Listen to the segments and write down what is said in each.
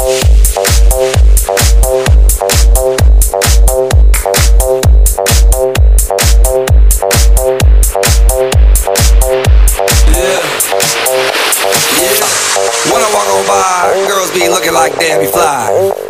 When I walk on by, girls be looking like Debbie Fly.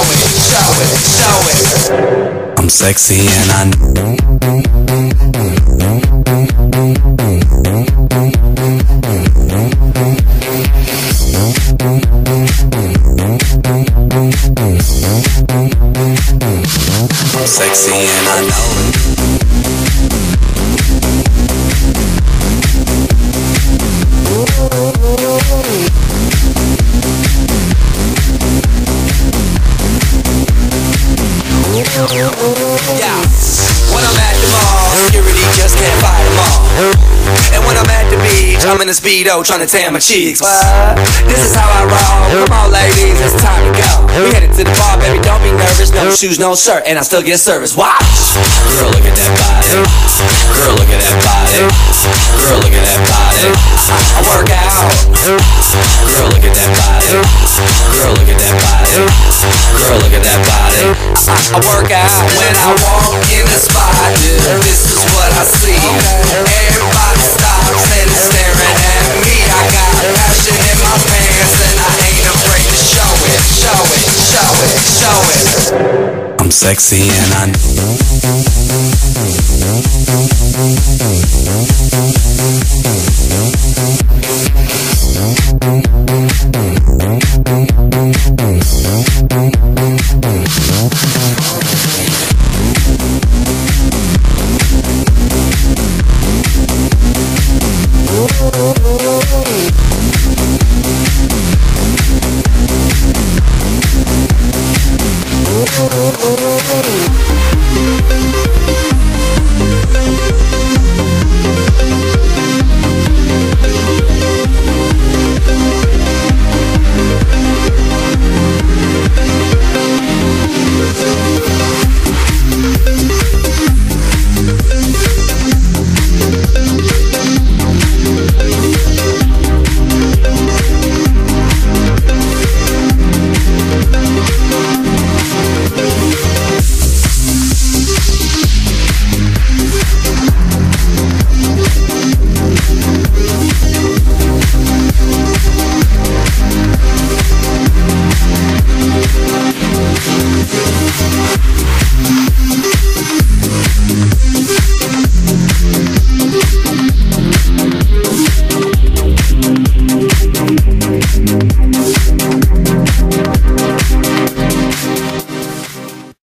show it, show it, show it. I'm sexy and I know. A speedo trying to tan my cheeks. But this is how I roll. Come on, ladies, it's time to go. We headed to the bar, baby, don't be nervous. No shoes, no shirt, and I still get service. Watch. Girl, look at that body. Girl, look at that body. Girl, look at that body. I work out. Girl, look at that body. Girl, look at that body. Girl, look at that body. I work out when I walk in the spot. This is what I see. Everybody I'm sexy and I know. Thank